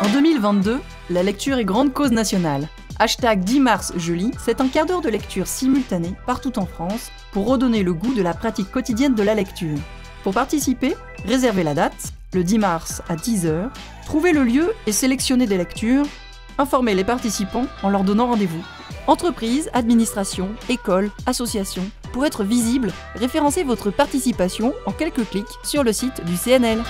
En 2022, la lecture est grande cause nationale. Hashtag 10 mars je c'est un quart d'heure de lecture simultanée partout en France pour redonner le goût de la pratique quotidienne de la lecture. Pour participer, réservez la date, le 10 mars à 10h, trouvez le lieu et sélectionnez des lectures, informez les participants en leur donnant rendez-vous. Entreprises, administrations, écoles, associations, pour être visible, référencez votre participation en quelques clics sur le site du CNL.